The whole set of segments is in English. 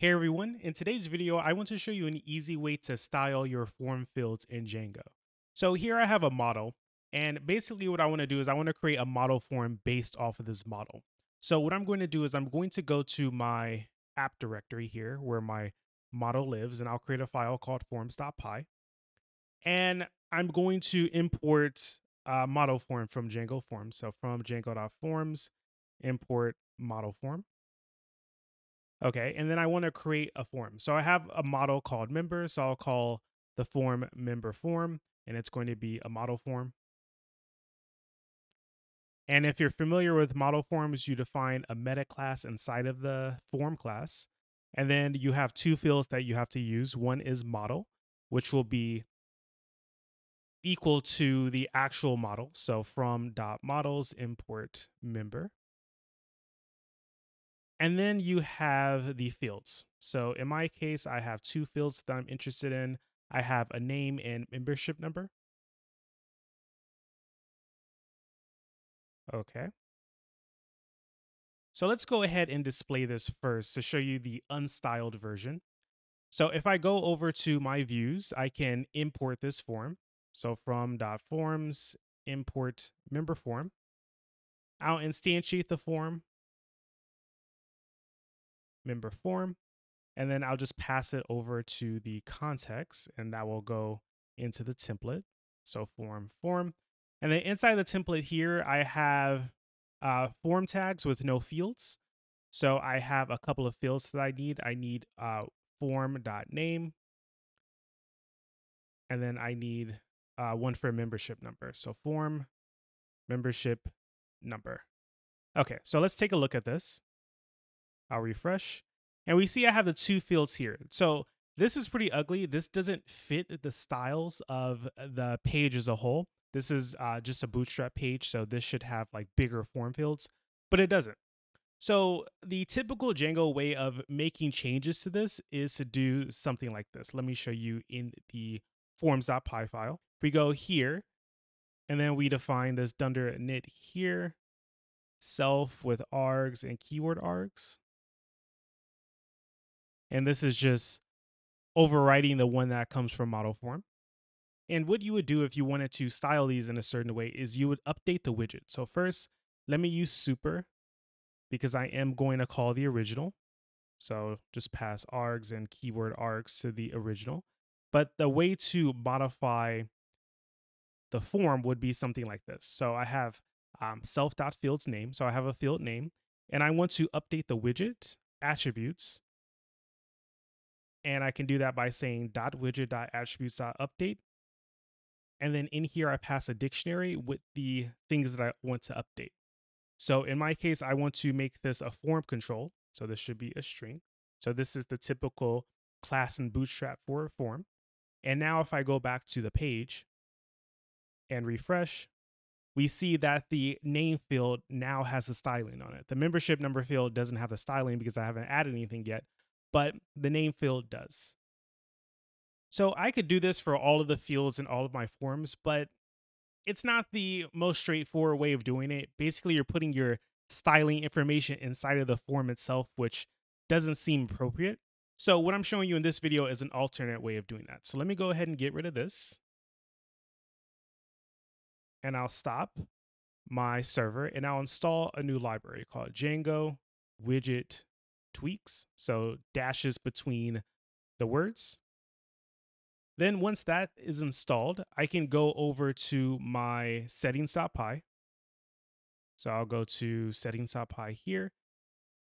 Hey everyone, in today's video, I want to show you an easy way to style your form fields in Django. So here I have a model, and basically what I want to do is I want to create a model form based off of this model. So what I'm going to do is I'm going to go to my app directory here where my model lives, and I'll create a file called forms.py. And I'm going to import model form from Django Forms. So from django.forms, import model form. Okay, and then I want to create a form. So I have a model called member, so I'll call the form member form, and it's going to be a model form. And if you're familiar with model forms, you define a meta class inside of the form class. And then you have two fields that you have to use. One is model, which will be equal to the actual model. So from dot models import member. And then you have the fields. So in my case, I have two fields that I'm interested in. I have a name and membership number. Okay. So let's go ahead and display this first to show you the unstyled version. So if I go over to my views, I can import this form. So from .forms, import member form. I'll instantiate the form member form. And then I'll just pass it over to the context and that will go into the template. So form, form. And then inside the template here, I have uh, form tags with no fields. So I have a couple of fields that I need. I need uh, form.name. And then I need uh, one for membership number. So form membership number. Okay, so let's take a look at this. I'll refresh. And we see I have the two fields here. So this is pretty ugly. This doesn't fit the styles of the page as a whole. This is uh, just a bootstrap page, so this should have like bigger form fields, but it doesn't. So the typical Django way of making changes to this is to do something like this. Let me show you in the forms.py file. We go here, and then we define this dunder init here, self with args and keyword args. And this is just overwriting the one that comes from model form. And what you would do if you wanted to style these in a certain way is you would update the widget. So first, let me use super because I am going to call the original. So just pass args and keyword args to the original. But the way to modify the form would be something like this. So I have um, self.fields name. So I have a field name and I want to update the widget attributes and I can do that by saying dot widget dot attributes dot update. And then in here, I pass a dictionary with the things that I want to update. So in my case, I want to make this a form control. So this should be a string. So this is the typical class and bootstrap for a form. And now if I go back to the page and refresh, we see that the name field now has a styling on it. The membership number field doesn't have the styling because I haven't added anything yet, but the name field does. So I could do this for all of the fields in all of my forms, but it's not the most straightforward way of doing it. Basically, you're putting your styling information inside of the form itself, which doesn't seem appropriate. So what I'm showing you in this video is an alternate way of doing that. So let me go ahead and get rid of this. And I'll stop my server and I'll install a new library called Django widget tweaks, so dashes between the words. Then once that is installed, I can go over to my settings.py. So I'll go to settings.py here,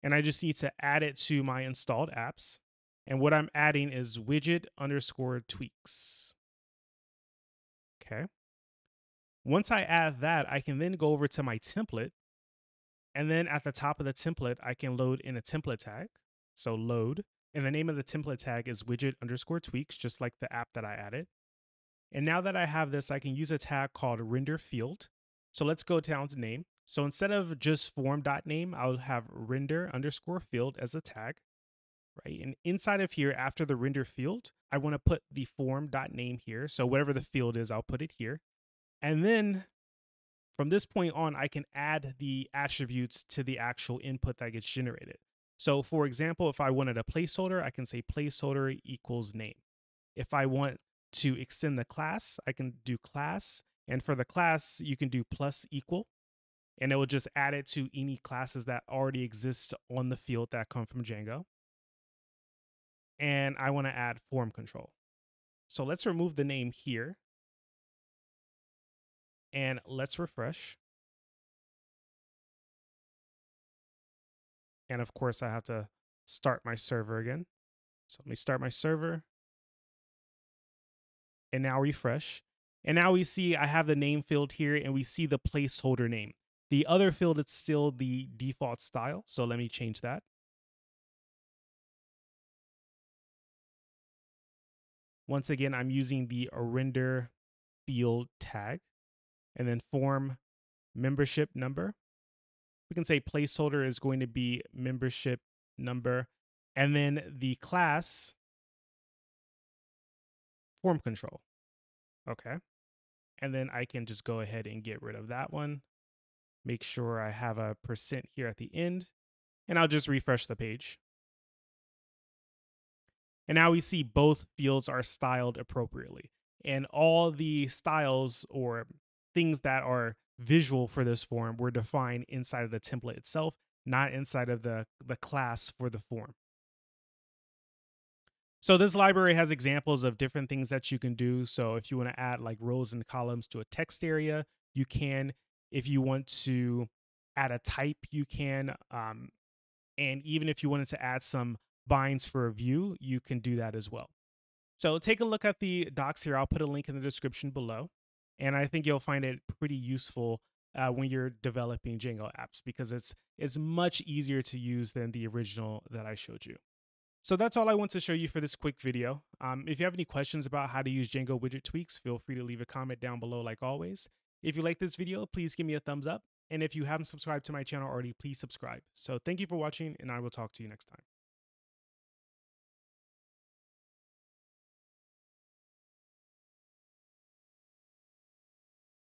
and I just need to add it to my installed apps. And what I'm adding is widget underscore tweaks. Okay. Once I add that, I can then go over to my template and then at the top of the template, I can load in a template tag. So load. And the name of the template tag is widget underscore tweaks, just like the app that I added. And now that I have this, I can use a tag called render field. So let's go down to name. So instead of just form.name, I'll have render underscore field as a tag, right? And inside of here, after the render field, I want to put the form.name here. So whatever the field is, I'll put it here. And then from this point on, I can add the attributes to the actual input that gets generated. So for example, if I wanted a placeholder, I can say placeholder equals name. If I want to extend the class, I can do class. And for the class, you can do plus equal. And it will just add it to any classes that already exist on the field that come from Django. And I want to add form control. So let's remove the name here. And let's refresh. And of course, I have to start my server again. So let me start my server. And now refresh. And now we see I have the name field here and we see the placeholder name. The other field is still the default style. So let me change that. Once again, I'm using the render field tag and then form membership number we can say placeholder is going to be membership number, and then the class form control. Okay. And then I can just go ahead and get rid of that one. Make sure I have a percent here at the end, and I'll just refresh the page. And now we see both fields are styled appropriately. And all the styles or things that are visual for this form were defined inside of the template itself, not inside of the, the class for the form. So this library has examples of different things that you can do. So if you want to add like rows and columns to a text area, you can. If you want to add a type, you can. Um, and even if you wanted to add some binds for a view, you can do that as well. So take a look at the docs here. I'll put a link in the description below. And I think you'll find it pretty useful uh, when you're developing Django apps because it's it's much easier to use than the original that I showed you. So that's all I want to show you for this quick video. Um, if you have any questions about how to use Django widget tweaks, feel free to leave a comment down below like always. If you like this video, please give me a thumbs up. And if you haven't subscribed to my channel already, please subscribe. So thank you for watching and I will talk to you next time.